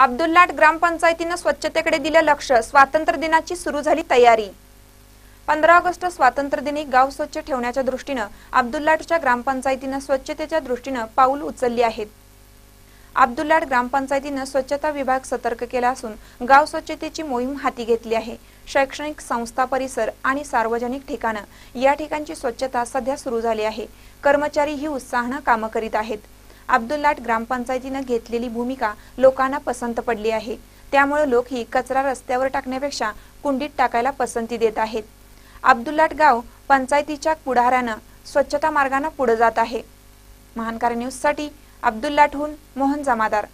अब्दुल्लाट ग्रामपंचायतीनं स्वच्छतेकडे दिलं लक्ष. स्वातंत्र्य दिनाची सुरू झाली तयारी. पंधरा ऑगस्ट स्वातंत्र्य दिनी गाव स्वच्छ ठेवण्याच्या दृष्टीनं अब्दुल्लाटच्या ग्रामपंचायतीनं स्वच्छतेच्या दृष्टीनं पाऊल उचलली आहेत. अब्दुल्लाट ग्रामपंचायतीनं स्वच्छता विभाग सतर्क केला असून गाव स्वच्छतेची मोहीम हाती घेतली आहे. शैक्षणिक संस्था परिसर आणि सार्वजनिक ठिकाणं. या ठिकाणची स्वच्छता सध्या सुरू झाली आहे. कर्मचारी ही उत्साहानं कामं करीत आहेत. अब्दुल्लाट ग्रामपंचायतीनं घेतलेली भूमिका लोकांना पसंत पडली आहे. त्यामुळे लोक ही कचरा रस्त्यावर टाकण्यापेक्षा कुंडीत टाकायला पसंती देत आहेत. अब्दुल्लाट गाव पंचायतीच्या पुढाऱ्यानं स्वच्छता मार्गानं पुढे जात आहे. महानकार न्यूजसाठी अब्दुल्लाटहून मोहन जमादार.